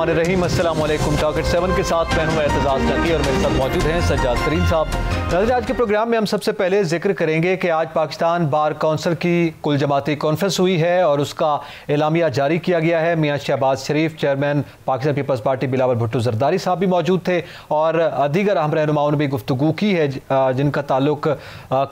बसमीम अल्लाम target seven के साथ मैं हूँ एतजाज़ नकी और मेरे साथ मौजूद हैं सज्जाद तरीन साहब। नज़र आज के प्रोग्राम में हम सबसे पहले ज़िक्र करेंगे कि आज पाकिस्तान बार कौंसिल की कुल जमाती कॉन्फ्रेंस हुई है और उसका एलामिया जारी किया गया है। मियाँ Shehbaz Sharif, chairman Pakistan Peoples Party Bilawal Bhutto Zardari साहब भी मौजूद थे और दीगर अहम रहनुमाओं ने भी गुफ्तु की है जिनका ताल्लुक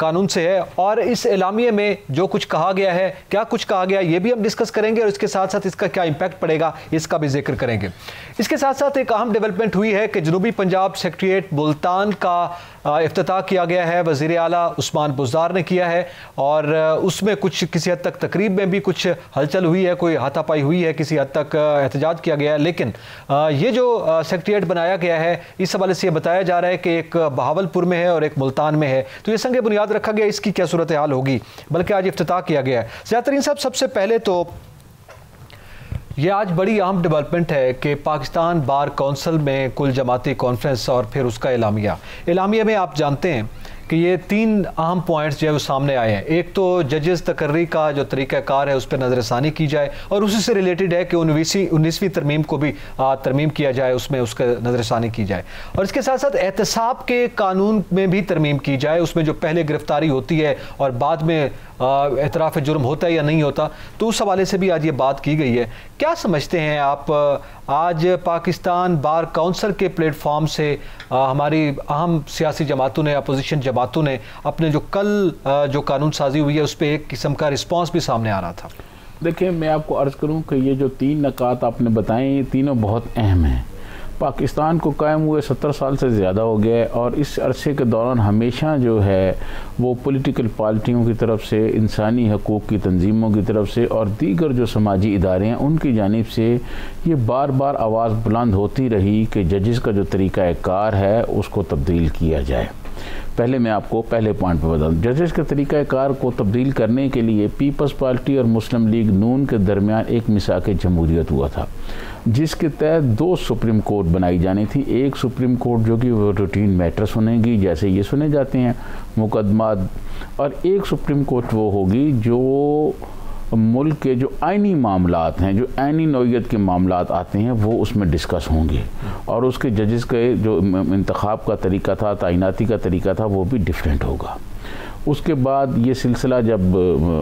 कानून से है। और इस एलामिया में जो कुछ कहा गया है, क्या कुछ कहा गया, ये भी हम डिस्कस करेंगे और इसके साथ साथ इसका क्या इम्पैक्ट पड़ेगा, इसका भी ज़िक्र करेंगे। इसके साथ साथ एक अहम डेवलपमेंट हुई है कि जनूबी पंजाब सेक्रेटरीट मुल्तान का अफ्ताह किया गया है वज़ीर अला उस्मान बुजार ने किया है और उसमें कुछ, किसी हद तक तकरीब में भी कुछ हलचल हुई है, कोई हाथापाई हुई है, किसी हद तक एहतजाज किया गया है, लेकिन ये जो सेक्रेटरीट बनाया गया है, इस हवाले से ये बताया जा रहा है कि एक बहावलपुर में है और एक मुल्तान में है। तो ये संग बुनियाद रखा गया, इसकी क्या सूरत हाल होगी? बल्कि आज अफ्ताह किया गया है। ज़्यादातरीन साहब सबसे पहले तो ये आज बड़ी अहम डेवलपमेंट है कि पाकिस्तान बार कौंसिल में कुल जमाती कॉन्फ्रेंस और फिर उसका एलामिया एलामिया में आप जानते हैं कि ये तीन अहम पॉइंट्स जो है वो सामने आए हैं। एक तो जजेस तकर्री का जो तरीक़ाकार है, उस पर नज़रसानी की जाए और उसी से रिलेटेड है कि उन्नीसवीं उन्नीसवीं तरमीम को भी तरमीम किया जाए, उसमें उसका नज़रसानी की जाए। और इसके साथ साथ एहतसाब के कानून में भी तरमीम की जाए, उसमें जो पहले गिरफ्तारी होती है और बाद में एतराफ़ जुर्म होता है या नहीं होता तो उस हवाले से भी आज ये बात की गई है। क्या समझते हैं आप आज पाकिस्तान बार काउंसिल के प्लेटफॉर्म से हमारी अहम सियासी जमातों ने, अपोजिशन जमातों ने, अपने जो कल जो कानून साजी हुई है, उस पर एक किस्म का रिस्पॉन्स भी सामने आ रहा था? देखिए, मैं आपको अर्ज़ करूँ कि ये जो तीन नकात आपने बताए, ये तीनों बहुत अहम हैं। पाकिस्तान को कायम हुए सत्तर साल से ज़्यादा हो गया और इस अरसे के दौरान हमेशा जो है वो पोलिटिकल पार्टियों की तरफ़ से, इंसानी हकूक़ की तंजीमों की तरफ़ से और दीगर जो समाजी इदारे हैं, उनकी जानब से ये बार बार आवाज़ बुलंद होती रही कि जजेस का जो तरीक़ाकार है, उसको तब्दील किया जाए। पहले मैं आपको पहले पॉइंट पर बता दूँ जजेस के तरीक़ाकार को तब्दील करने के लिए पीपल्स पार्टी और मुस्लिम लीग नून के दरमियान एक मिसाक जमहूरियत हुआ था, जिसके तहत दो सुप्रीम कोर्ट बनाई जानी थी। एक सुप्रीम कोर्ट जो कि वो रूटीन मैटर सुनेगी जैसे ये सुने जाते हैं मुकदमा और एक सुप्रीम कोर्ट वो होगी जो मुल्क के जो आइनी मामला हैं, जो आइनी नौीयत के मामला आते हैं, वो उसमें डिस्कस होंगे। और उसके जजेस के जो इंतखब का तरीका था, तैनाती का तरीका था, वो भी डिफरेंट होगा। उसके बाद ये सिलसिला जब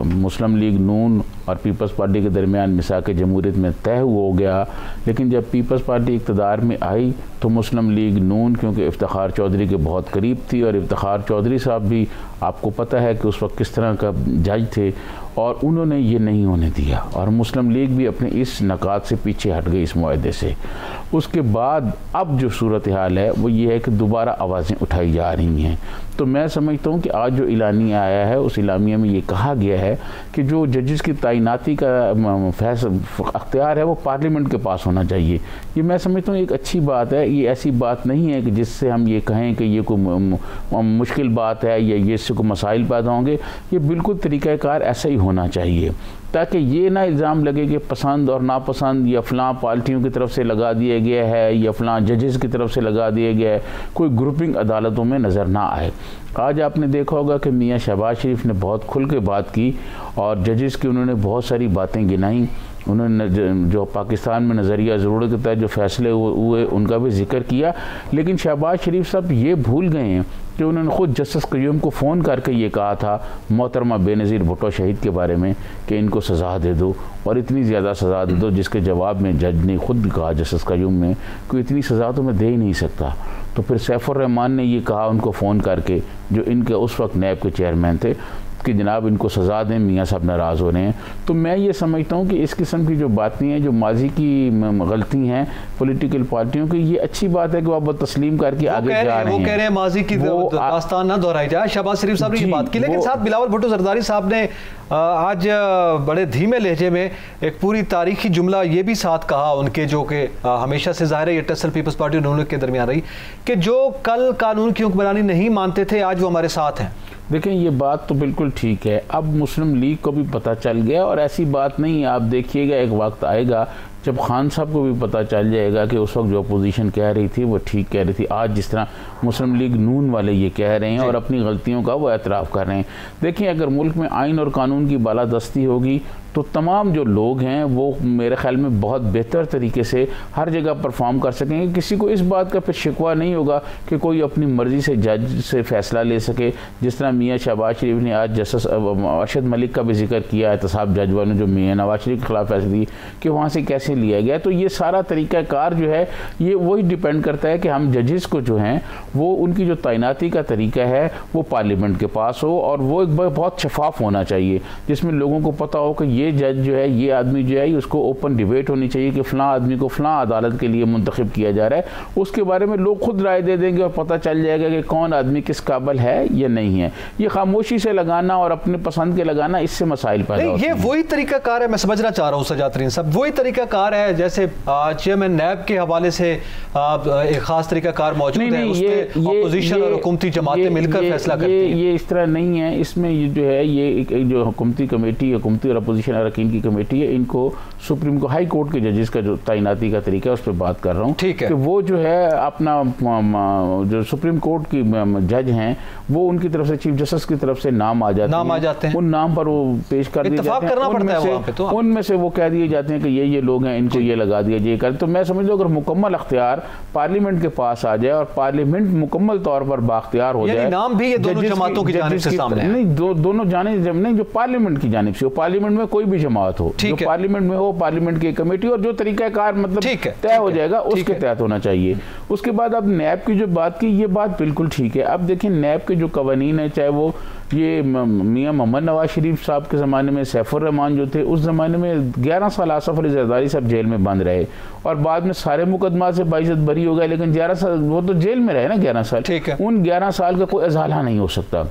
मुस्लिम लीग नून और पीपल्स पार्टी के दरमियान मिसा के जमहूरीत में तय हो गया, लेकिन जब पीपल्स पार्टी इकतदार में आई तो मुस्लिम लीग नून, क्योंकि इफ्तार चौधरी के बहुत करीब थी, और इफ्तार चौधरी साहब भी, आपको पता है कि उस वक्त किस तरह का जज थे और उन्होंने ये नहीं होने दिया। और मुस्लिम लीग भी अपने इस नकात से पीछे हट गई इस माहे से। उसके बाद अब जो सूरत हाल है, वो ये है कि दोबारा आवाज़ें उठाई जा रही हैं। तो मैं समझता हूँ कि आज जो इलानिया आया है, उस इलामिया में ये कहा गया है कि जो जजेस की तैनाती का फैस, अख्तियार है, वो पार्लियामेंट के पास होना चाहिए। ये मैं समझता हूँ एक अच्छी बात है, ये ऐसी बात नहीं है कि जिससे हम ये कहें कि ये कोई मुश्किल बात है या ये इससे कोई मसाइल पैदा होंगे। ये बिल्कुल तरीक़ाकार ऐसा ही होना चाहिए। ताकि ये ना इल्ज़ाम लगे कि पसंद और नापसंद या फ़लाँ पार्टियों की तरफ़ से लगा दिया गया है या फ़लाँ जजेस की तरफ़ से लगा दिया गया है, कोई ग्रुपिंग अदालतों में नज़र ना आए। आज आपने देखा होगा कि मियाँ शहबाज शरीफ ने बहुत खुल के बात की और जजेस की उन्होंने बहुत सारी बातें गिनाई। उन्होंने जो पाकिस्तान में नज़रिया ज़रूरत के तहत जो फैसले हुए, उनका भी ज़िक्र किया। लेकिन शहबाज शरीफ साहब ये भूल गए हैं कि उन्होंने ख़ुद जस्टिस क्यूम को फ़ोन करके ये कहा था, मोहतरमा बेनज़ीर भुट्टो शहीद के बारे में, कि इनको सज़ा दे दो और इतनी ज़्यादा सज़ा दे दो जिसके जवाब में जज ने ख़ुद कहा, जस्टिस क्यूम में कि इतनी सज़ा तो मैं दे ही नहीं सकता। तो फिर सैफुररहमान ने ये कहा उनको फ़ोन करके, जो इनके उस वक्त नैब के चेयरमैन थे। कि जनाब इनको सज़ा दें मियाँ साहब नाराज़ हो रहे हैं। तो मैं ये समझता हूँ कि इस किस्म की जो बातें हैं जो माजी की गलती हैं पॉलिटिकल पार्टियों की ये अच्छी बात है कि वो तस्लीम करके आगे जा रहे हैं वो कह रहे हैं माजी की दास्तान ना दोहराई जाए। शहबाज शरीफ साहब ने ये बात की लेकिन साथ बिलावल भुट्टो जरदारी साहब ने आज बड़े धीमे लहजे में एक पूरी तारीखी जुमला ये भी साथ कहा उनके जो कि हमेशा से ज़ाहिर है ये टेसल पीपल्स पार्टी उन्होंने के दरमियान रही कि जो कल कानून की हुक्मरानी नहीं मानते थे आज वो हमारे साथ हैं। देखें ये बात तो बिल्कुल ठीक है। अब मुस्लिम लीग को भी पता चल गया और ऐसी बात नहीं आप देखिएगा एक वक्त आएगा जब खान साहब को भी पता चल जाएगा कि उस वक्त जो अपोजिशन कह रही थी वो ठीक कह रही थी। आज जिस तरह मुस्लिम लीग नून वाले ये कह रहे हैं और अपनी गलतियों का वो एतराफ़ कर रहे हैं। देखिए अगर मुल्क में आइन और कानून की बालादस्ती होगी तो तमाम जो लोग हैं, वो मेरे ख्याल में बहुत बेहतर तरीके से हर जगह परफॉर्म कर सकेंगे किसी को इस बात का फिर शिकवा नहीं होगा कि कोई अपनी मर्ज़ी से जज से फ़ैसला ले सके। जिस तरह मियाँ शहबाज शरीफ ने आज जस्टिस अरशद मलिक का भी ज़िक्र किया, एहतसाब जज वालों ने जो मियाँ नवाज़ शरीफ के खिलाफ फैसला दी कि वहाँ से कैसे लिया गया। तो ये सारा तरीक़ाकार जो है, ये वही डिपेंड करता है कि हम जजेस को जो हैं, वो उनकी जो तैनाती का तरीका है, वो पार्लियामेंट के पास हो और वो एक बहुत शफाफ होना चाहिए, जिसमें लोगों को पता हो कि ये ये जज जो है ये आदमी जो है उसको ओपन डिबेट होनी चाहिए कि फ़लाँ आदमी को फ़लाँ अदालत के लिए मुंतखब किया जा रहा है। उसके बारे में लोग खुद राय दे देंगे और पता चल जाएगा कि कौन आदमी किस काबल है या नहीं है। ये खामोशी से लगाना और अपने पसंद के लगाना इससे मसाइल पैदा ये वही तरीका कार है मैं समझना चाह रहा हूँ सजातरीन साहब। वही तरीका कार है जैसे चेयरमैन नैब के हवाले से एक खास तरीका कार मौजूद है ये अपोजिशन और हुकूमती जमातें मिलकर फैसला करती हैं। ये इस तरह नहीं है इसमें जो है ये जो हुकूमती कमेटी हुकूमती और अपोजिशन अरकान की कमेटी है इनको सुप्रीम को हाई कोर्ट के जजेस का जो तैनाती का तरीका है उस पर बात कर रहा हूँ ठीक है। कि वो जो है अपना जो सुप्रीम कोर्ट की जज हैं वो उनकी तरफ़ से चीफ जस्टिस की तरफ़ से नाम आ जाते नाम आ जाते हैं। उन नाम पर वो पेश कर दिए जाते हैं। उनमें से, तो। उनमें से वो कह दिए जाते हैं कि ये ये लोग हैं इनको ये लगा दिया ये कर तो मैं समझ लो अगर मुकम्मल अख्तियार पार्लियामेंट के पास आ जाए और पार्लियामेंट मुकम्मल तौर पर बाख्तियार हो जाए नाम भी ये दोनों जमातों की जानिब से सामने नहीं दोनों जाने नहीं जो पार्लियामेंट की जानिब से पार्लियामेंट में कोई भी जमात हो जो पार्लियामेंट में हो पार्लियामेंट की कमेटी और जो तरीकाकार मतलब तय हो जाएगा उसके तहत होना चाहिए। उसके बाद अब नैब की जो बात की ये बात बिल्कुल ठीक है। अब देखिए नैब के जो कवानीन है चाहे वो ये मियाँ मोहम्मद नवाज़ शरीफ साहब के ज़माने में सैफुररहमान जो थे उस ज़माने में 11 साल आसफ अली जरदारी साहब जेल में बंद रहे और बाद में सारे मुकदमा से बाइजत बरी हो गए लेकिन ग्यारह साल वो तो जेल में रहे ना ग्यारह साल। ठीक है। उन ग्यारह साल का कोई अजाला नहीं हो सकता।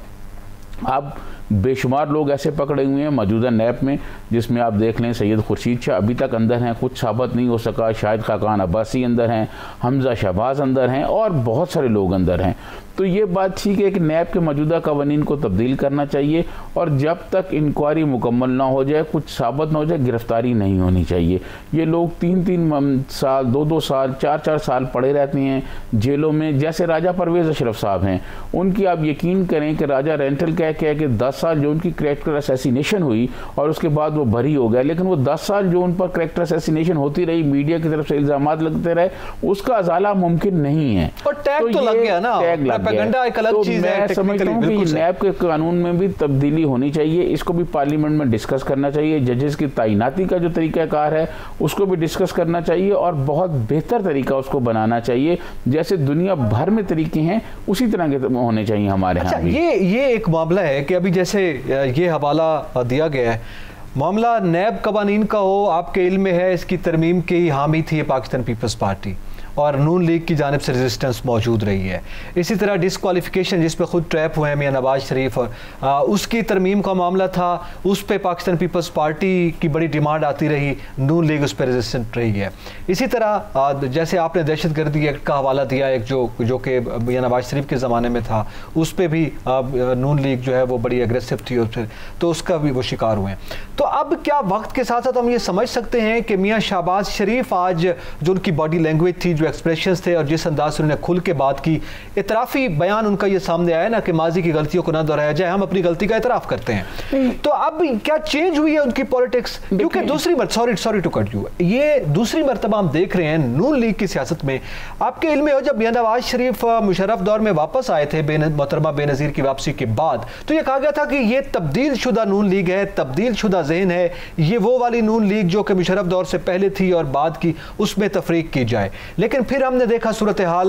अब बेशुमार लोग ऐसे पकड़े हुए हैं मौजूदा नैप में, जिसमें आप देख लें सैयद खुर्शीद शाह अभी तक अंदर हैं, कुछ साबित नहीं हो सका। शाहिद खाकान अब्बासी अंदर हैं, हमजा शहबाज अंदर हैं और बहुत सारे लोग अंदर हैं। तो ये बात ठीक है कि नैब के मौजूदा कवानीन को तब्दील करना चाहिए और जब तक इंक्वायरी मुकम्मल ना हो जाए कुछ साबित ना हो जाए गिरफ्तारी नहीं होनी चाहिए। ये लोग तीन तीन साल दो दो साल चार चार साल पड़े रहते हैं जेलों में जैसे राजा परवेज़ अशरफ साहब हैं। उनकी आप यकीन करें कि राजा रेंटल कह के कि दस साल जो उनकी करेक्टर असैसिनेशन हुई और उसके बाद वो भरी हो गया लेकिन वो दस साल जो उन पर करेक्टर असैसिनेशन होती रही मीडिया की तरफ़ से इल्ज़ाम लगते रहे उसका अजाला मुमकिन नहीं है। और टैग तो, तो लग गया ना। टैग लग प्रोपेगेंडा एक अलग तो चीज़ है समझता हूँ कि नैब के कानून में भी तब्दीली होनी चाहिए इसको भी पार्लियामेंट में डिस्कस करना चाहिए जजेस की तैनाती का जो तरीकाकार है उसको भी डिस्कस करना चाहिए और बहुत बेहतर तरीका उसको बनाना चाहिए जैसे दुनिया भर में तरीके हैं उसी तरह के होने चाहिए हमारे अच्छा, यहाँ ये ये एक मामला है कि अभी जैसे ये हवाला दिया गया है। मामला नैब कवानीन का हो आपके इल्म में है इसकी तरमीम की हामी थी पाकिस्तान पीपल्स पार्टी। और नून लीग की जानब से रेजिस्टेंस मौजूद रही है। इसी तरह डिसकॉलीफिकेशन जिस पर खुद ट्रैप हुए हैं मियाँ नवाज़ शरीफ और आ, उसकी तरमीम का मामला था। उस पर पाकिस्तान पीपल्स पार्टी की बड़ी डिमांड आती रही नून लीग उस पर रेजिस्टेंट रही है। इसी तरह आ, जैसे आपने दहशत गर्दी एक्ट का हवाला दिया एक जो जो कि मियाँ नवाज़ शरीफ के ज़माने में था उस पर भी आ, नून लीग जो है वो बड़ी अग्रेसिव थी उस पर तो उसका भी वो शिकार हुए तो अब क्या वक्त के साथ साथ हम ये समझ सकते हैं कि मियाँ शहबाज शरीफ आज जो उनकी बॉडी लैंग्वेज थी जो जो एक्सप्रेशन थे और जिस अंदाज से उन्होंने खुल के बात की इतराफ़ी बयान उनका ये सामने आया ना कि माजी की गलतियों को ना दोहराया जाए हम अपनी गलती का इतराफ़ करते हैं। तो अब क्या चेंज हुई है उनकी पॉलिटिक्स क्योंकि दूसरी मर sorry sorry to cut you ये दूसरी मरतबा हम देख रहे हैं नून लीग की सियासत में। आपके इल्म हो जब नवाज़ शरीफ मुशरफ दौर में वापस आए थे मोहतरमा बेनज़ीर की वापसी के बाद तो ये कहा गया था कि ये तब्दील शुदा नून लीग है तब्दील शुदा जहन है ये वो वाली नून लीग जो कि मुशरफ दौर से पहले थी और बाद की उसमें तफरीक की जाए। लेकिन लेकिन फिर हमने देखा सूरत हाल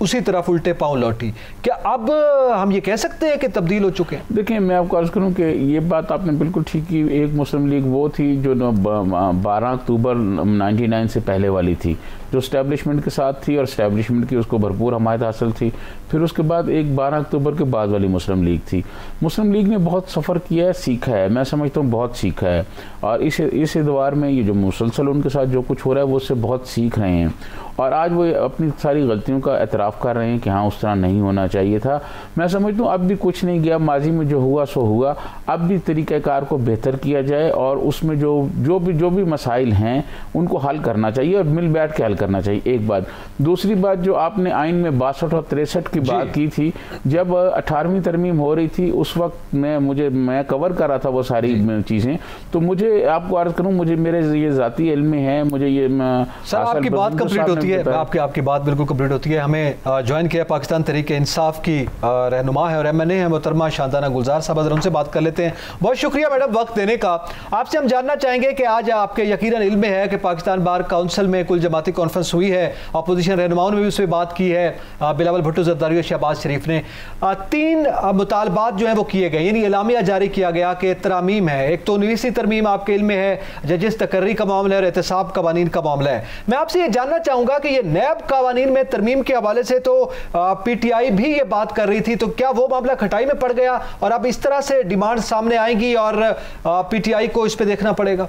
उसी तरफ़ उल्टे पाँव लौटी। क्या अब हम ये कह सकते हैं कि तब्दील हो चुके हैं? देखिए, मैं आपको अर्ज़ करूँ कि ये बात आपने बिल्कुल ठीक की। एक मुस्लिम लीग वो थी जो बारह अक्टूबर 99 से पहले वाली थी। जो स्टैब्लिशमेंट के साथ थी और स्टैब्लिशमेंट की उसको भरपूर हमायत हासिल थी। फिर उसके बाद एक बारह अक्टूबर के बाद वाली मुस्लिम लीग थी। मुस्लिम लीग ने बहुत सफ़र किया है, सीखा है। मैं समझता हूँ बहुत सीखा है। और इस इस एतवार में ये जो मुसलसल उनके साथ जो कुछ हो रहा है, वो उससे बहुत सीख रहे हैं। और आज वो अपनी सारी गलतियों का एतराफ़ कर रहे हैं कि हाँ उस तरह नहीं होना चाहिए था। मैं समझता हूँ अब भी कुछ नहीं गया। माजी में जो हुआ, सो हुआ। अब भी तरीक़ाकार को बेहतर किया जाए और उसमें जो जो भी जो भी मसाइल हैं, उनको हल करना चाहिए और मिल बैठ के हल करना चाहिए। एक बात। दूसरी बात जो आपने आइन में बासठ और तिरसठ की बात की थी जब अठारहवीं तरमीम हो रही थी उस वक्त मैं मुझे मैं कवर कर रहा था वो सारी चीज़ें। तो मुझे आपको अर्ज़ करूँ मुझे मेरे ये ज़ाती इल्म है मुझे ये सर आपकी बात कंप्लीट होती है। आपकी आपकी बात बिल्कुल कंप्लीट होती है। हमें ज्वाइन किया पाकिस्तान तरीके इंसाफ की रहनुमा है और एम एन ए है मोहतरमा शांताना गुलजार साहब। अगर उनसे बात कर लेते हैं। बहुत शुक्रिया मैडम वक्त देने का। आपसे हम जानना चाहेंगे कि आज आपके यकीन इल्म है कि पाकिस्तान बार काउंसिल में कुल जमाती कॉन्फ्रेंस हुई है। अपोजिशन रहनुमाओं ने भी उसमें बात की है। बिलावल भुट्टो जरदारी और शहबाज शरीफ ने। तीन मुतालबात जो है वो किए गए। यानी इलामिया जारी किया गया कि तरामीम है। एक तो उन्नीसवीं तरमीम आपके इल्म में है, जजिस तकर्री का मामला है और एहतसाब कवानीन का मामला है। मैं आपसे ये जानना चाहूँगा कि ये नैब कवानीन में तरमीम के हवाले से तो पी टी आई भी ये बात कर रही थी तो क्या वो मामला खटाई में पड़ गया? और अब इस तरह से डिमांड सामने आएँगी और पी टी आई को इस पर देखना पड़ेगा।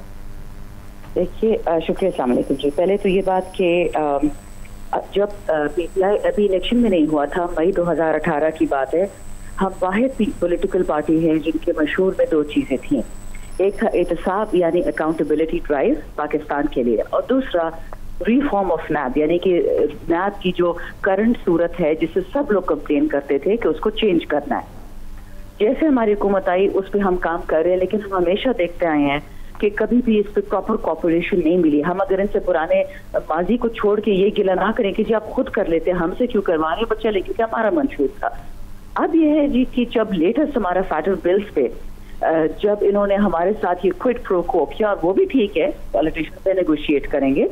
देखिए शुक्रिया जी। पहले तो ये बात कि जब पीटीआई अभी इलेक्शन में नहीं हुआ था, मई 2018 की बात है, हम वाहिद पॉलिटिकल पार्टी हैं जिनके मशहूर में दो चीज़ें थी। एक था एहतसाब, यानी अकाउंटेबिलिटी ड्राइव पाकिस्तान के लिए, और दूसरा रिफॉर्म ऑफ़ नैब यानी कि नैब की जो करंट सूरत है जिससे सब लोग कंप्लेन करते थे कि उसको चेंज करना है। जैसे हमारी हुकूमत आई, उस पर हम काम कर रहे हैं, लेकिन हम हमेशा देखते आए हैं कि कभी भी इस पर प्रॉपर कॉपरेशन नहीं मिली। हम अगर इनसे पुराने माजी को छोड़ के ये गिला ना करें कि जी आप खुद कर लेते हैं हमसे क्यों करवा रहे बच्चा लेकिन क्या हमारा मंशूर था? अब यह है जी कि जब लेटेस्ट हमारा फेडरल बिल्स पे जब इन्होंने हमारे साथ ये क्विट प्रो को किया और वो भी ठीक है पॉलिटिशियन से नेगोशिएट करेंगे,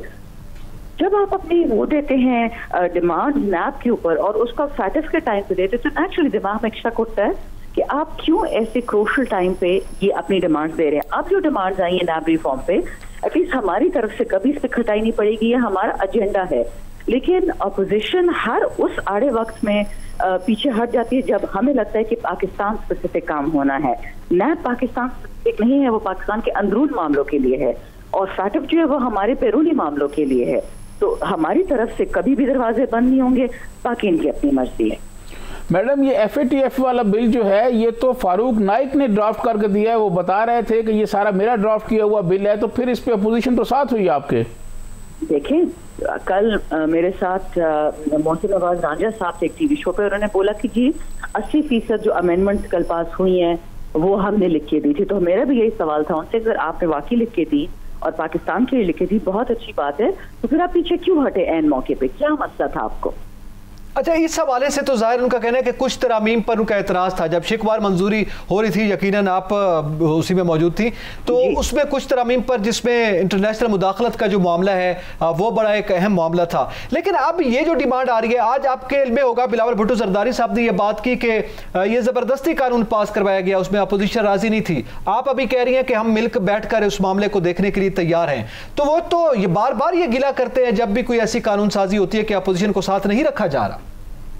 जब आप अपनी वो देते हैं डिमांड नैप के ऊपर और उसको आप फैटिस के टाइम पे देते तो नेचुरली दिमाग में एक्स्ट्रा उठता है। कि आप क्यों ऐसे क्रोशल टाइम पे ये अपनी डिमांड दे रहे हैं? अब जो डिमांड आई है नैब रिफॉर्म पे एटलीस्ट हमारी तरफ़ से कभी इस पर खटाई नहीं पड़ेगी, ये हमारा एजेंडा है। लेकिन अपोजिशन हर उस आड़े वक्त में पीछे हट जाती है जब हमें लगता है कि पाकिस्तान स्पेसिफिक काम होना है। नैब पाकिस्तान स्पेसिफिक नहीं है, वो पाकिस्तान के अंदरून मामलों के लिए है। और फैटअप जो है, वो हमारे बैरूनी मामलों के लिए है। तो हमारी तरफ़ से कभी भी दरवाजे बंद नहीं होंगे, बाकी इनकी अपनी मर्ज़ी है। मैडम, ये एफएटीएफ वाला बिल जो है, ये तो फारूक नाइक ने ड्राफ्ट करके दिया है। वो बता रहे थे कि ये सारा मेरा ड्राफ्ट किया हुआ बिल है तो फिर इस पे अपोजिशन तो साथ हुई आपके? देखिए, कल मेरे साथ मोहसिन नवाज़ रांझा साहब थे एक टीवी शो पे, उन्होंने बोला कि जी 80 फ़ीसद जो अमेंडमेंट कल पास हुई हैं, वो हमने लिख के दी थी। तो मेरा भी यही सवाल था उनसे, अगर आपने वाकई लिख के दी और पाकिस्तान के लिए लिखी थी बहुत अच्छी बात है तो फिर आप पीछे क्यों हटे एन मौके पे? क्या मसला था आपको? अच्छा इस हवाले से तो ज़ाहिर उनका कहना है कि कुछ तरामीम पर उनका एतराज़ था। जब शिकवार मंजूरी हो रही थी यकीनन आप उसी में मौजूद थी तो उसमें कुछ तरामीम पर जिसमें इंटरनेशनल मुदाखलत का जो मामला है वो बड़ा एक अहम मामला था। लेकिन अब ये जो डिमांड आ रही है आज आपके इल्म होगा बिलावल भुट्टो सरदारी साहब ने यह बात की कि ये ज़बरदस्ती कानून पास करवाया गया उसमें अपोजिशन राज़ी नहीं थी। आप अभी कह रही हैं कि हम मिलकर बैठ कर उस मामले को देखने के लिए तैयार हैं। तो वो तो ये बार बार ये गिला करते हैं जब भी कोई ऐसी कानून साजी होती है कि अपोजिशन को साथ नहीं रखा जा रहा।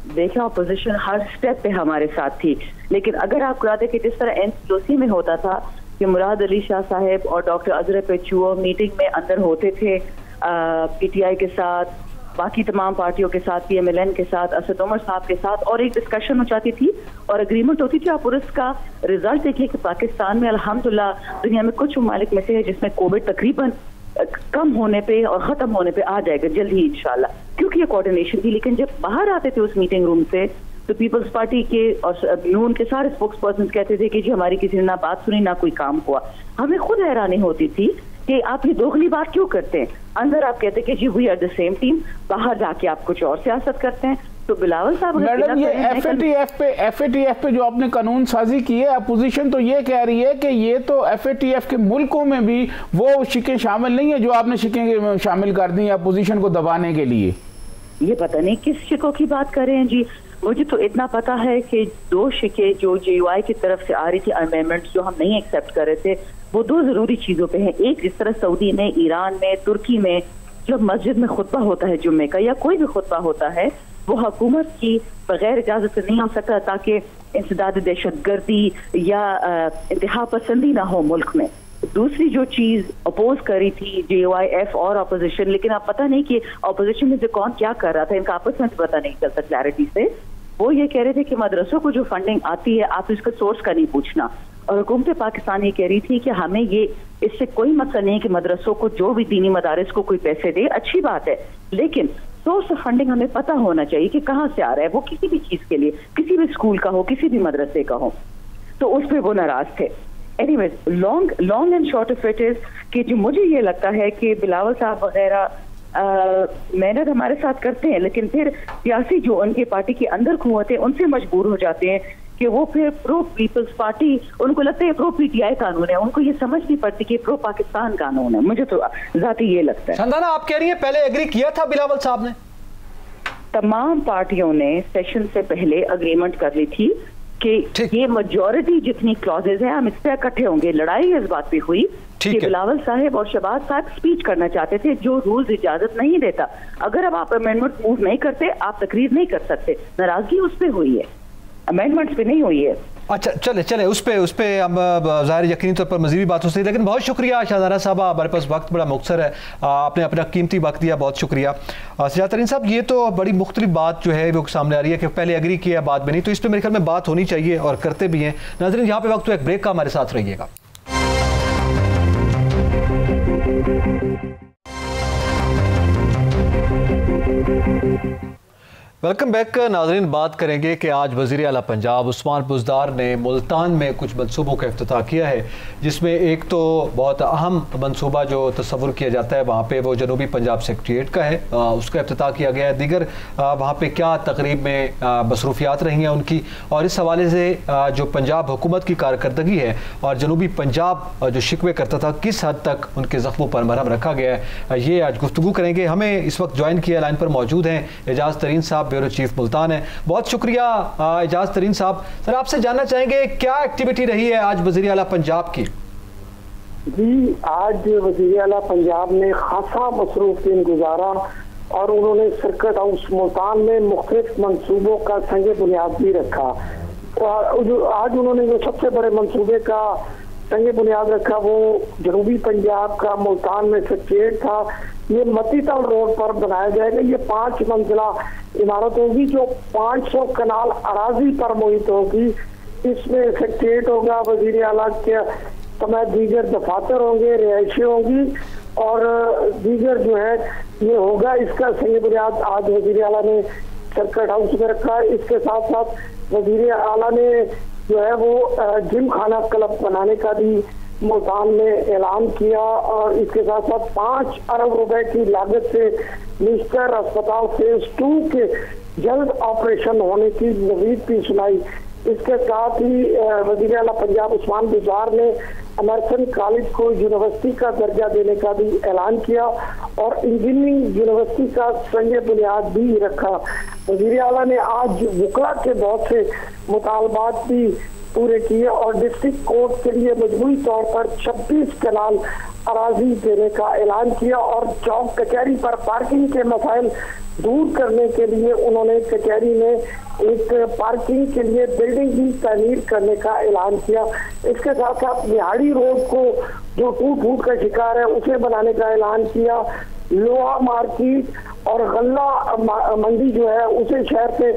देखा अपोजिशन हर स्टेप पे हमारे साथ थी। लेकिन अगर आप है कि जिस तरह एनसीओसी में होता था कि मुराद अली शाह साहेब और डॉक्टर अजहर पेचुओ मीटिंग में अंदर होते थे पीटीआई के साथ, बाकी तमाम पार्टियों के साथ पीएमएलएन के साथ, असद उमर साहब के साथ, और एक डिस्कशन हो जाती थी और अग्रीमेंट होती थी, आप और उसका रिज़ल्ट देखिए कि पाकिस्तान में अल्हम्दुलिल्लाह दुनिया में कुछ ममालिक में से है जिसमें कोविड तकरीबन कम होने पे और खत्म होने पे आ जाएगा जल्द ही, इंशाल्लाह। क्योंकि ये कोऑर्डिनेशन थी, लेकिन जब बाहर आते थे उस मीटिंग रूम से तो पीपल्स पार्टी के और नून के सारे स्पोक्स पर्सन कहते थे कि जी, हमारी किसी ने ना बात सुनी, ना कोई काम हुआ। हमें खुद हैरानी होती थी कि आप ये दोगली बात क्यों करते हैं? अंदर आप कहते कि जी we are the same team बाहर जाके आप कुछ और सियासत करते हैं। तो बिलावल साहब मैडम ये एफ़ एफ़ पे एफ़ एफ़ पे जो आपने कानून साजी की है अपोजिशन तो ये कह रही है कि ये तो एफ़ एफ़ के मुल्कों में भी वो शिकें शामिल नहीं है जो आपने शिकें शामिल कर दी अपोजिशन को दबाने के लिए। ये पता नहीं किस शिकों की बात कर रहे हैं जी। मुझे तो इतना पता है कि दो शिके जो जे की तरफ़ से आ रही थी अमेंडमेंट जो हम नहीं एक्सेप्ट कर रहे थे वो दो ज़रूरी चीज़ों पे हैं। एक जिस तरह सऊदी में ईरान में तुर्की में जब मस्जिद में खुतबा होता है जुम्मे का या कोई भी खुतबा होता है वो हकूमत की बगैर इजाज़त से नहीं हो सकता, ताकि इंसदाद दहशत गर्दी या इंतहा पसंदी ना हो मुल्क में। दूसरी जो चीज़ अपोज करी थी जे वाई एफ़ और अपोजिशन लेकिन आप पता नहीं कि अपोजिशन में से कौन क्या कर रहा था, इनका आपस में पता नहीं चलता क्लैरिटी से। वो ये कह रहे थे कि मदरसों को जो फंडिंग आती है, आप इसका सोर्स का नहीं पूछना। और हुकूमत पाकिस्तान ये कह रही थी कि हमें ये, इससे कोई मसला नहीं है कि मदरसों को जो भी दीनी मदारस को कोई पैसे दे, अच्छी बात है। लेकिन सोर्स ऑफ़ फंडिंग हमें पता होना चाहिए कि कहाँ से आ रहा है। वो किसी भी चीज़ के लिए, किसी भी स्कूल का हो, किसी भी मदरसे का हो। तो उस पर वो नाराज़ थे। Any long long and short of it is कि जो मुझे ये लगता है कि बिलावल साहब वगैरह मेहनत हमारे साथ करते हैं, लेकिन फिर सियासी जो उनके पार्टी के अंदर कुत है उनसे मजबूर हो जाते हैं। कि वो फिर प्रो पीपल्स पार्टी उनको लगता है प्रो पीटीआई कानून है। उनको ये समझ नहीं पड़ती कि प्रो पाकिस्तान कानून है। मुझे तो जाती ये लगता है। आप कह रही हैं पहले एग्री किया था बिलावल साहब ने? तमाम पार्टियों ने सेशन से पहले अग्रीमेंट कर ली थी कि ये मेजोरिटी जितनी क्लॉजेज है हम इस पर इकट्ठे होंगे। लड़ाई इस बात पे हुई कि बिलावल साहब और शबाज साहब स्पीच करना चाहते थे जो रूल्स इजाज़त नहीं देता। अगर अब आप अमेंडमेंट मूव नहीं करते आप तकरीर नहीं कर सकते। नाराज़गी उस पर हुई है। अमेंडमेंट्स पे नहीं हुई है। अच्छा चले चले, उस पर उस पर हम ज़ाहिर यकीनी तौर पर मजीद बात हो सकती है, लेकिन बहुत शुक्रिया शाहजारा साहब, हमारे पास वक्त बड़ा मुख्तर है। आपने अपना कीमती वक्त दिया, बहुत शुक्रिया। सजा तरीन साहब, ये तो बड़ी मुख्तलिफ़ बात जो है, वो सामने आ रही है कि पहले एग्री किया, बाद में नहीं। तो इस पर मेरे ख्याल में बात होनी चाहिए और करते भी हैं। नाजरीन, यहाँ पे वक्त तो एक ब्रेक का हमारे साथ रहिएगा। Welcome back. नाजरीन बात करेंगे कि आज वज़ीर अला पंजाब उस्मान बुजदार ने मुल्तान में कुछ मनसूबों का अफ्ताह किया है जिसमें एक तो बहुत अहम मनसूबा जो तस्वुर किया जाता है वहाँ पर वो जनूबी पंजाब सेक्रेटरीट का है आ, उसका अफ्ताह किया गया है। दीगर वहाँ पर क्या तकरीब में मसरूफियात रही हैं उनकी? और इस हवाले से आ, जो पंजाब हुकूमत की कारकर्दगी है और जनूबी पंजाब जो शिकवे करता था किस हद तक उनके ज़ख्मों पर मरहम रखा गया है? ये आज गुफ्तु करेंगे। हमें इस वक्त ज्वाइन किया लाइन पर मौजूद हैं एजाज तरीन साहब ब्यूरो चीफ मुल्तान है। बहुत शुक्रिया एजाज तरीन साहब। सर, आपसे जानना चाहेंगे, क्या एक्टिविटी रही है आज वजी अला पंजाब की? जी, आज वजी अला पंजाब ने खासा मसरूफ दिन गुजारा और उन्होंने सर्कट हाउस मुल्तान में मुख्तलिफ़ मनसूबों का संग बुनियाद भी रखा और आज उन्होंने जो सबसे बड़े मनसूबे का संग बुनियाद रखा, वो जनूबी पंजाब का मुल्तान में सेक्रेट था। ये मतीतल रोड पर बनाया जाएगा। ये पाँच मंजिला इमारत होगी जो 500 कनाल अराजी पर मोहित होगी, इसमें सेक्रेट होगा। वज़ीर अला के समय दीगर दफातर होंगे, रिहायशी होंगी, और दीगर जो है, ये होगा। इसका सही बुनियाद आज वज़ीर अला ने सर्कट हाउस में रखा इसके साथ साथ वज़ीर अला ने जो है वो जिम खाना क्लब बनाने का भी मुल्तान ने ऐलान किया और इसके साथ साथ पाँच अरब रुपए की लागत से मिस्टर अस्पताल फ़ेज़ टू के जल्द ऑपरेशन होने की मजीद भी सुनाई। इसके साथ ही वज़ीर अला पंजाब उस्मान गुजार ने अमेरिकन कॉलेज को यूनिवर्सिटी का दर्जा देने का भी ऐलान किया और इंजीनियरिंग यूनिवर्सिटी का संजय बुनियाद भी रखा। वज़ीर अला ने आज वकला के बहुत से मुतालबात भी पूरे किए और डिस्ट्रिक्ट कोर्ट के लिए मजबूरी तौर पर 26 कनाल अराजी देने का ऐलान किया और चौक कचहरी पर पार्किंग के मसाइल दूर करने के लिए उन्होंने कचहरी में एक पार्किंग के लिए बिल्डिंग भी तमीर करने का ऐलान किया। इसके साथ साथ बिहाड़ी रोड को जो टूट फूट का शिकार है, उसे बनाने का ऐलान किया। लोहा मार्केट और गल्ला मंडी जो है, उसे शहर से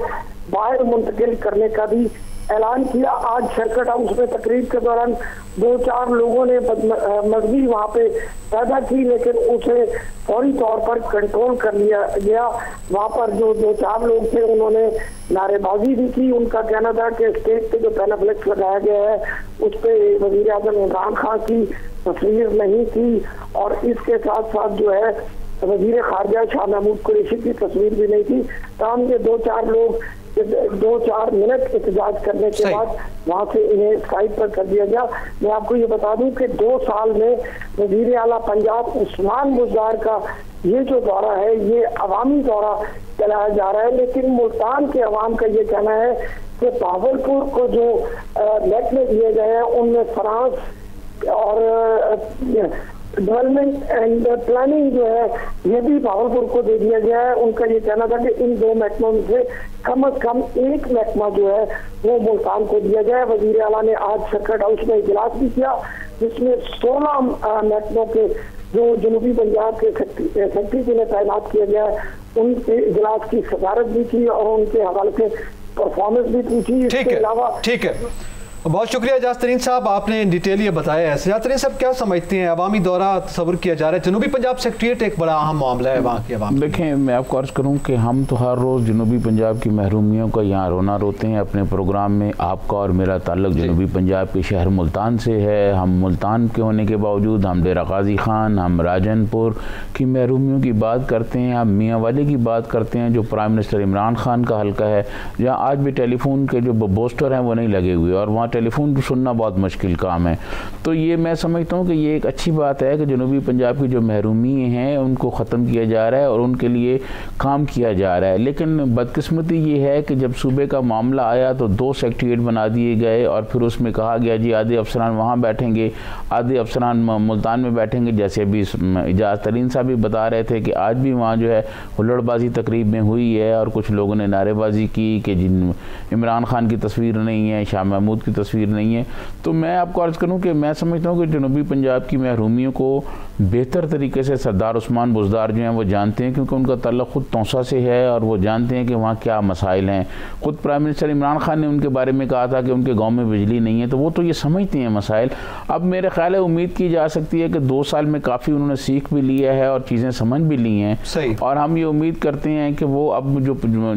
बाहर मुंतकिल करने का भी ऐलान किया। आज सर्कट हाउस में तकरीब के दौरान दो चार लोगों ने मजबी वहाँ पे पैदा की, लेकिन उसे फौरी तौर पर कंट्रोल कर लिया गया। वहाँ पर जो दो चार लोग थे, उन्होंने नारेबाजी भी की। उनका कहना था कि स्टेज पे जो पैनाफ्लेक्स लगाया गया है, उस पर वज़ीर अजम इमरान खान की तस्वीर नहीं थी। और इसके साथ साथ जो है, वज़ीर खारजा शाह महमूद कुरेशी की तस्वीर भी नहीं थी। तमाम ये दो चार लोग दो चार मिनट एहतजाज करने के बाद वहाँ से इन्हें स्काइप पर कर दिया गया। मैं आपको ये बता दूँ कि दो साल में वज़ीर अला पंजाब उस्मान बुजार का ये जो दौरा है ये अवामी दौरा चलाया जा रहा है लेकिन मुल्तान के अवाम का ये कहना है कि पावलपुर को जो में दिए गए हैं उनमें फ्रांस और डेवलपमेंट एंड प्लानिंग जो है ये भी भावलपुर को दे दिया गया है। उनका ये कहना था कि इन दो महकमों से कम अज कम एक महकमा जो है वो मुल्तान को दिया गया है। वज़ीर अला ने आज सर्किट हाउस में इजलास भी किया जिसमें सोलह महकमों के जो जनूबी पंजाब के सेक्रेटरी के लिए तैनात किया गया है उनके इजलास की सदारत भी की और उनके हवाले से परफॉर्मेंस भी पूछी। इसके अलावा ठीक है। बहुत शुक्रिया एजाज तरीन साहब आपने डिटेल ये बताया है। एजाज तरीन साहब क्या समझते हैं अवामी दौरा तस्वर किया जा रहा है? जनूबी पंजाब सेक्रेटरीट एक बड़ा अहम मामला है वहाँ की अवाम। देखें मैं आपको अर्ज़ करूँ कि हम तो हर रोज़ जनूबी पंजाब की महरूमियों का यहाँ रोना रोते हैं। अपने प्रोग्राम में आपका और मेरा ताल्लुक जनूबी पंजाब के शहर मुल्तान से है। हम मुल्तान के होने के बावजूद हम डेरा गाजी खान हम राजनपुर की महरूमियों की बात करते हैं हम मियाँ वाले की बात करते हैं जो प्राइम मिनिस्टर इमरान खान का हल्का है। जहाँ आज भी टेलीफोन के जो बोस्टर हैं वो नहीं लगे हुए और वहाँ टेलीफोन सुनना बहुत मुश्किल काम है। तो ये मैं समझता हूँ कि ये एक अच्छी बात है कि जनूबी पंजाब की जो महरूमी हैं, उनको ख़त्म किया जा रहा है और उनके लिए काम किया जा रहा है। लेकिन बदकस्मती ये है कि जब सूबे का मामला आया तो दो सेक्रेटरीट बना दिए गए और फिर उसमें कहा गया, जी, आधे अफसरान वहाँ बैठेंगे, आधे अफसरान मुल्तान में बैठेंगे। जैसे अभी इजाज तरीन साहब भी बता रहे थे कि आज भी वहाँ जो है हुल्लड़बाजी तकरीब में हुई है और कुछ लोगों ने नारेबाजी की कि जिन, इमरान खान की तस्वीर नहीं है, शाह महमूद की तस्वीर नहीं है। तो मैं आपको अर्ज़ करूँ कि मैं समझता हूँ कि जनूबी पंजाब की महरूमियों को बेहतर तरीके से सरदार उस्मान बुजदार जो हैं वो जानते हैं क्योंकि उनका तल्लक ख़ुद तोसा से है और वो जानते हैं कि वहाँ क्या मसाइल हैं। ख़ुद प्राइम मिनिस्टर इमरान खान ने उनके बारे में कहा था कि उनके गाँव में बिजली नहीं है तो वो तो ये समझते हैं मसाइल। अब मेरे ख्याल है उम्मीद की जा सकती है कि दो साल में काफ़ी उन्होंने सीख भी लिया है और चीज़ें समझ भी ली हैं। और हम ये उम्मीद करते हैं कि वो अब जो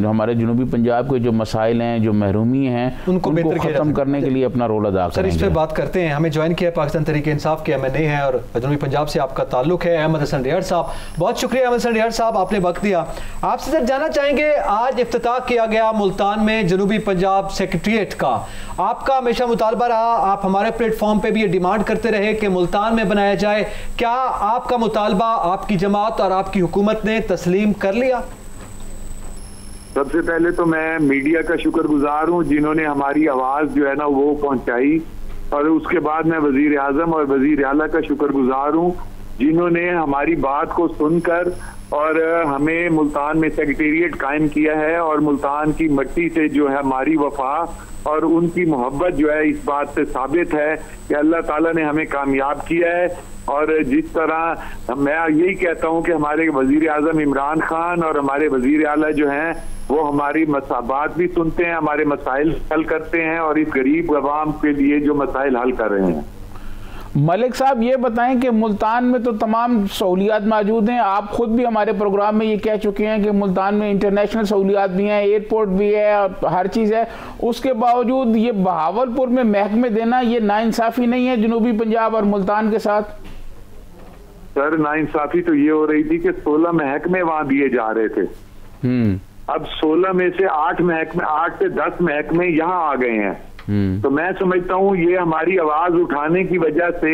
हमारे जनूबी पंजाब के जो मसाइल हैं जो महरूमी हैं उनको ख़त्म करने के लिए अपना रोल अदा सर इस पर बात करते हैं। हमें ज्वाइन किया पाकिस्तान तरीके इंसाफ के एम एन ए है और जनूबी पंजाब से आपका ताल्लुक है। अहमद हसन रियाड साहब बहुत शुक्रिया अहमद हसन रियाड साहब आपने वक्त दिया। आपसे सर जानना चाहेंगे आज अफ्ताह किया गया मुल्तान में जनूबी पंजाब सेक्रेटरीट का। आपका हमेशा मुतालबा रहा आप हमारे प्लेटफॉर्म पर भी ये डिमांड करते रहे कि मुल्तान में बनाया जाए। क्या आपका मुतालबा आपकी जमात और आपकी हुकूमत ने तस्लीम कर लिया? सबसे पहले तो मैं मीडिया का शुक्रगुजार हूँ जिन्होंने हमारी आवाज़ जो है ना वो पहुंचाई और उसके बाद मैं वज़ीर आज़म और वज़ीर अला का शुक्रगुजार हूँ जिन्होंने हमारी बात को सुनकर और हमें मुल्तान में सेक्रेटेरिएट कायम किया है और मुल्तान की मट्टी से जो है हमारी वफा और उनकी मोहब्बत जो है इस बात से साबित है कि अल्लाह ताला ने हमें कामयाब किया है। और जिस तरह मैं यही कहता हूँ कि हमारे वज़ीर आज़म इमरान खान और हमारे वज़ीर अला जो हैं, वो हमारी मसाबात भी सुनते हैं, हमारे मसाइल हल करते हैं और इस गरीब अवाम के लिए जो मसाइल हल कर रहे हैं। मलिक साहब, ये बताएँ कि मुल्तान में तो तमाम सहूलियात मौजूद हैं। आप खुद भी हमारे प्रोग्राम में ये कह चुके हैं कि मुल्तान में इंटरनेशनल सहूलियात भी हैं, एयरपोर्ट भी है और हर चीज़ है। उसके बावजूद ये बहावलपुर में महकमे देना ये नाइंसाफ़ी नहीं है, जनूबी पंजाब और मुल्तान के साथ? सर नाइंसाफ़ी तो ये हो रही थी कि सोलह महकमे वहाँ दिए जा रहे थे हम्म। अब 16 में से आठ महकमे आठ से दस महकमे यहाँ आ गए हैं हम्म। तो मैं समझता हूँ ये हमारी आवाज़ उठाने की वजह से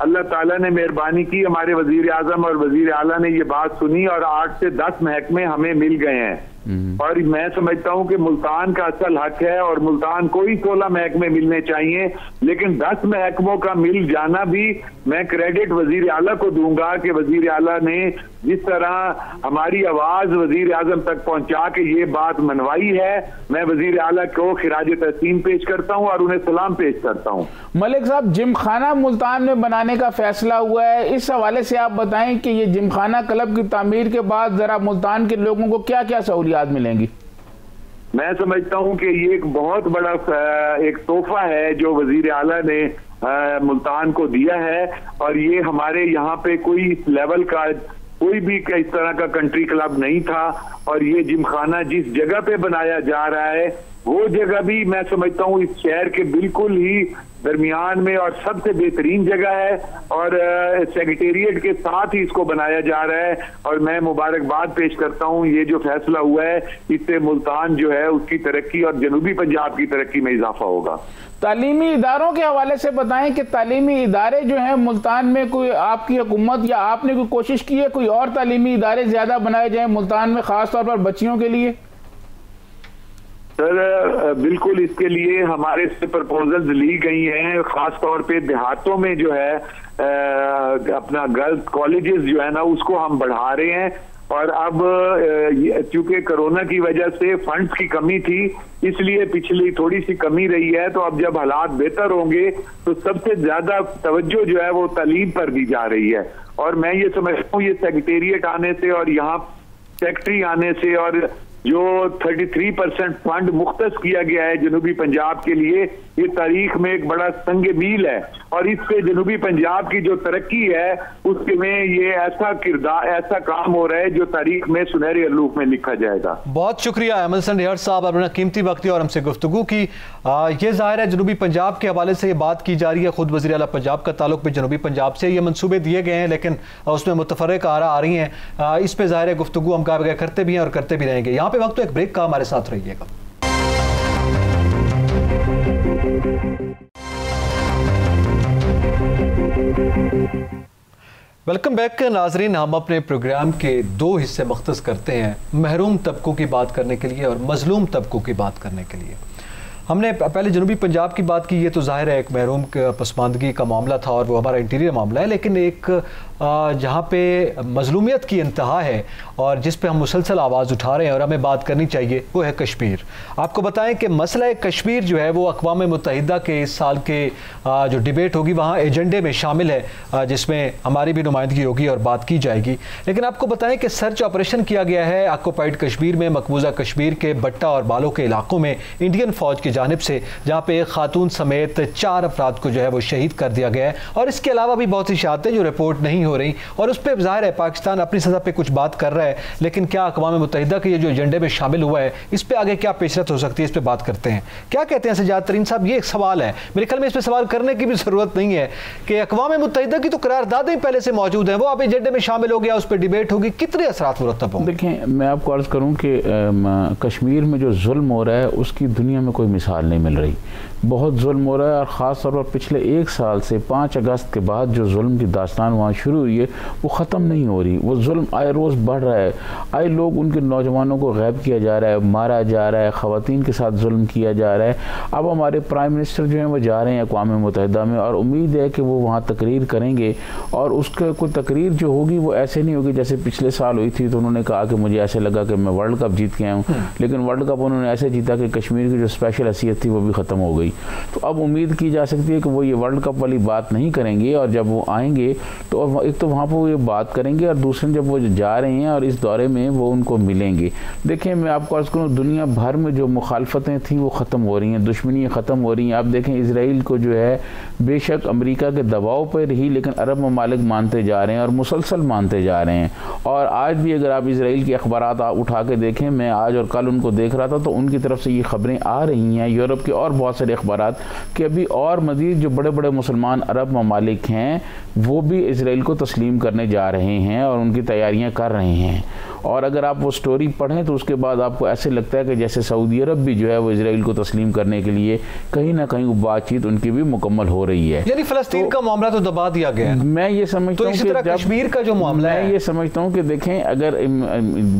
अल्लाह ताला ने मेहरबानी की हमारे वज़ीर आज़म और वज़ीर आला ने ये बात सुनी और आठ से दस महकमे हमें मिल गए हैं। और मैं समझता हूँ कि मुल्तान का असल हक है और मुल्तान को ही सोलह महकमे मिलने चाहिए, लेकिन दस महकमों का मिल जाना भी मैं क्रेडिट वज़ीर अला को दूँगा कि वज़ीर अला ने जिस तरह हमारी आवाज़ वज़ीर आज़म तक पहुँचा के ये बात मनवाई है मैं वज़ीर आला को खराज तहसीन पेश करता हूँ और उन्हें सलाम पेश करता हूँ। मलिक साहब जिम खाना मुल्तान में बनाने का फैसला हुआ है। इस हवाले से आप बताएँ कि ये जिम खाना क्लब की तामीर के बाद जरा मुल्तान के लोगों को क्या क्या सहूलियात मिलेंगी? मैं समझता हूँ कि ये एक बहुत बड़ा एक तोहफा है जो वज़ीर आला ने मुल्तान को दिया है। और ये हमारे यहाँ पे कोई इस लेवल का कोई भी इस तरह का कंट्री क्लब नहीं था और ये जिमखाना जिस जगह पे बनाया जा रहा है, वो जगह भी मैं समझता हूँ इस शहर के बिल्कुल ही दरमियान में और सबसे बेहतरीन जगह है और सेक्रेटेरिएट के साथ ही इसको बनाया जा रहा है। और मैं मुबारकबाद पेश करता हूँ, ये जो फैसला हुआ है, इससे मुल्तान जो है, उसकी तरक्की और जनूबी पंजाब की तरक्की में इजाफा होगा। तालीमी इदारों के हवाले से बताएँ कि तालीमी इदारे जो हैं, मुल्तान में कोई आपकी हुकूमत या आपने कोई कोशिश की है, कोई और तालीमी इदारे ज़्यादा बनाए जाएँ मुल्तान में ख़ास तौर पर बच्चियों के लिए? सर बिल्कुल इसके लिए हमारे से प्रपोजल्स ली गई हैं, खास तौर पे देहातों में जो है अपना गर्ल्स कॉलेजेस जो है ना, उसको हम बढ़ा रहे हैं। और अब चूँकि कोरोना की वजह से फंड्स की कमी थी, इसलिए पिछली थोड़ी सी कमी रही है तो अब जब हालात बेहतर होंगे तो सबसे ज़्यादा तवज्जो जो है वो तालीम पर दी जा रही है। और मैं ये समझता हूँ, ये सेक्रेटेरिएट आने से और यहाँ सेक्रेटरी आने से और जो 33 परसेंट फंड मुख्त किया गया है जनूबी पंजाब के लिए ये तारीख में एक बड़ा संग मील है। और इससे जनूबी पंजाब की जो तरक्की है उसके में ये ऐसा किरदार ऐसा काम हो रहा है जो तारीख में सुनहरे अल्लूक में लिखा जाएगा। बहुत शुक्रिया अमल सन रिहर साहब अपना कीमती वक्त और हमसे गुफ्तु की। आ, ये ज़ाहिर है जनूबी पंजाब के हवाले से ये बात की जा रही है खुद वजी अला पंजाब का ताल्लुक भी जनूबी पंजाब से ये मनसूबे दिए गए हैं लेकिन उसमें मुतफरक आ रहा आ रही हैं। इस पर ज़ाहिर है गुफ्तु हम करते भी हैं और करते भी रहेंगे। यहाँ पे वक्त तो एक ब्रेक का हमारे साथ रहिएगा। वेलकम बैक नाजरीन, हम अपने प्रोग्राम के दो हिस्से मख्त करते हैं, महरूम तबकों की बात करने के लिए और मजलूम तबकों की बात करने के लिए। हमने पहले जनूबी पंजाब की बात की, ये तो ज़ाहिर है एक महरूम पसमानदगी का मामला था और वो हमारा इंटीरियर मामला है, लेकिन एक जहाँ पे मजलूमियत की इंतहा है और जिस पे हम मुसलसल आवाज़ उठा रहे हैं और हमें बात करनी चाहिए, वो है कश्मीर। आपको बताएँ कि मसला कश्मीर जो है, वो अकवा मुतहदा के इस साल के जो डिबेट होगी, वहाँ एजेंडे में शामिल है जिसमें हमारी भी नुमाइंदगी होगी और बात की जाएगी। लेकिन आपको बताएँ कि सर्च ऑपरेशन किया गया है आकोपाइड कश्मीर में, मकबूजा कश्मीर के बट्टा और बालों के इलाकों में, इंडियन फ़ौज की जानब से, जहाँ पे एक खातून समेत चार अफराद को जो है, वो शहीद कर दिया गया है। और इसके अलावा भी बहुत सी शहादतें जो रिपोर्ट नहीं हो रही। और उस पर ज़ाहिर है, पाकिस्तान अपनी सतह पर कुछ बात कर रहा है, लेकिन क्या अकवा मुतहदा के ये जो एजेंडे में शामिल हुआ है, इस पर आगे क्या पेशरत हो सकती है, इस पर बात करते हैं। क्या कहते हैं सजाद तरीन साहब ये एक सवाल है। मेरे ख्याल में इस पर सवाल करने की भी ज़रूरत नहीं है कि अकवा मुतहदा की तो करारदादें पहले से मौजूद हैं। वो आप एजेंडे में शामिल हो गया, उस पर डिबेट होगी। कितने असरात मुरतब होंगे? देखें मैं आपको अर्ज़ करूँ कि कश्मीर में जो जुल्म हो रहा है, उसकी दुनिया में कोई मिसाल नहीं मिल रही। बहुत जुल्म हो रहा है और ख़ास तौर पर पिछले एक साल से पाँच अगस्त के बाद जो जुल्म की दास्तान वहाँ शुरू हुई है, वो ख़त्म नहीं हो रही। वो जुल्म आए रोज़ बढ़ रहा है। आए लोग उनके नौजवानों को गैब किया जा रहा है, मारा जा रहा है ख़वान के साथ जुल्म किया जा रहा है। अब हमारे प्राइम मिनिस्टर जो हैं, वो जा रहे हैं अकवा मुतहदा में और उम्मीद है कि वो वहाँ तकरीर करेंगे और उसका कोई तकरीर जो होगी, वो ऐसे नहीं होगी जैसे पिछले साल हुई थी। तो उन्होंने कहा कि मुझे ऐसे लगा कि मैं वर्ल्ड कप जीत के आया हूँ। लेकिन वर्ल्ड कप उन्होंने ऐसे जीता कि कश्मीर की जो स्पेशल हैसियत थी, वो भी ख़त्म हो गई। तो अब उम्मीद की जा सकती है कि वो ये वर्ल्ड कप वाली बात नहीं करेंगे और जब वो आएँगे तो एक तो वहाँ पर वो ये बात करेंगे और दूसरे जब वो जा रहे हैं और इस दौरे में वो उनको मिलेंगे। देखें मैं आपको अर्ज़ करूँ, दुनिया भर में जो मुखालफतें थी वो ख़त्म हो रही हैं, दुश्मनियाँ ख़त्म हो रही हैं। आप देखें इसराइल को जो है, बेशक अमरीका के दबाव पर ही, लेकिन अरब ममालिक मानते जा रहे हैं और मुसलसल मानते जा रहे हैं। और आज भी अगर आप इसराइल के अखबार उठा के देखें, मैं आज और कल उनको देख रहा था तो उनकी तरफ़ से ये खबरें आ रही हैं। यूरोप के और बहुत सारे अखबार कि अभी और मज़ीद जो बड़े बड़े मुसलमान अरब ममालिक हैं, वो भी इसराइल को तस्लीम करने जा रहे हैं और उनकी तैयारियाँ कर रहे हैं। और अगर आप वो स्टोरी पढ़ें तो उसके बाद आपको ऐसे लगता है कि जैसे सऊदी अरब भी जो है वो इसराइल को तस्लीम करने के लिए कहीं ना कहीं बातचीत उनकी भी मुकम्मल हो रही है। यानी फलस्तीन तो, का मामला तो दबा दिया गया है। मैं ये समझता तो हूँ कश्मीर का जो मामला मैं ये समझता हूँ कि देखें अगर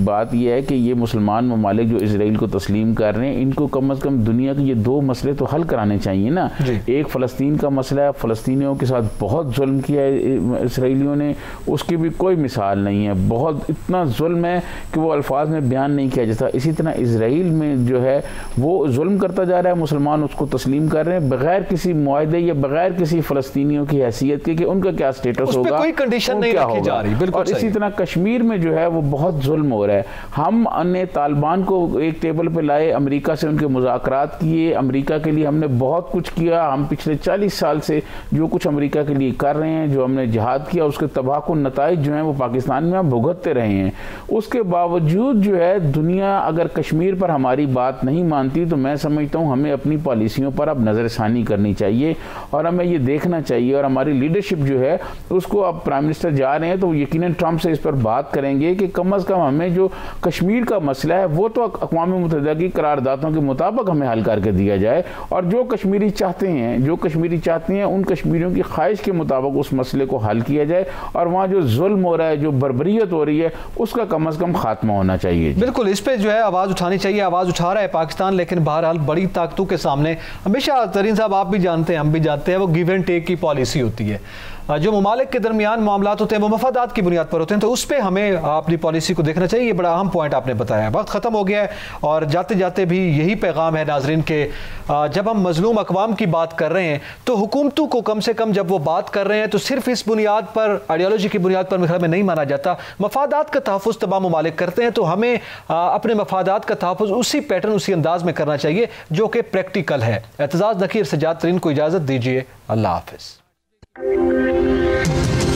बात यह है कि ये मुसलमान ममालिक जो इसराइल को तस्लीम कर रहे हैं इनको कम अज़ कम दुनिया के ये दो मसले तो हल कराने चाहिए ना। एक फ़लस्तीन का मसला है फ़लस्तीनियों के साथ बहुत जुल्म किया है इसराइलियों ने उसकी भी कोई मिसाल नहीं है। बहुत इतना जुल्म है कि वो अल्फाज में बयान नहीं किया जाता। इसी तरह इसराइल में जो है वो जुल्म करता जा रहा है मुसलमान उसको तस्लीम कर रहे हैं बगैर किसी माहे या बगैर किसी फ़लस्तियों की हैसियत के कि उनका क्या स्टेटस होगा कोई कंडीशन नहीं रखी जा रही और इसी तरह कश्मीर में जो है वो बहुत जुल्म हो रहा है। हम अन्य तालिबान को एक टेबल पर लाए अमरीका से उनके मुजाकर किए अमरीका के लिए हमने बहुत कुछ किया। हम पिछले चालीस साल से जो कुछ अमरीका के लिए कर रहे हैं जो हमने जहाद किया उसके तबाहकुन नतज जो हैं वो पाकिस्तान में हम भुगतते रहे हैं। उसके बावजूद जो है, दुनिया अगर कश्मीर पर हमारी बात नहीं मानती तो मैं समझता हूँ हमें अपनी पॉलिसियों पर अब नज़रसानी करनी चाहिए और हमें ये देखना चाहिए और हमारी लीडरशिप जो है, उसको अब प्राइम मिनिस्टर जा रहे हैं तो यकीन ट्रंप से इस पर बात करेंगे कि कम अज़ कम हमें जो कश्मीर का मसला है, वो तो अकवा मुतहदा की करारदातों के मुताबिक हमें हल करके दिया जाए और जो कश्मीरी चाहते हैं, जो कश्मीरी चाहते हैं, उन कश्मीरियों की ख्वाहिश के मुताबिक उस मसले को हल किया जाए और वहाँ जो जुल्म हो रहा है, जो बरबरीत हो रही है, उसका कम अज़ कम खात्मा होना चाहिए बिल्कुल, इस पर जो है आवाज़ उठानी चाहिए, आवाज़ उठा रहा है पाकिस्तान, लेकिन बहरहाल बड़ी ताकतों के सामने। हमेशा तरीन साहब, आप भी जानते हैं, हम भी जानते हैं, वो गिव एंड टेक की पॉलिसी होती है। जो ममालिक के दरमियान मामला होते हैं, वो मफादात की बुनियाद पर होते हैं तो उस पर हमें अपनी पॉलिसी को देखना चाहिए। ये बड़ा अहम पॉइंट आपने बताया वक्त ख़त्म हो गया है और जाते जाते भी यही पैगाम है नाजरीन के। जब हम मजलूम अकवाम की बात कर रहे हैं तो हुकूमतों को कम से कम जब वो बात कर रहे हैं तो सिर्फ़ इस बुनियाद पर आइडियोलॉजी की बुनियाद पर मेरे में नहीं माना जाता। मफादात का तहफ़ तमाम ममालिक करते हैं तो हमें अपने मफादात का तहफ़ उसी पैटर्न उसी अंदाज में करना चाहिए, जो कि प्रैक्टिकल है। एतजाज़ नकीर सजाद तरीन को इजाज़त दीजिए। अल्लाह हाफिज़। Thank you.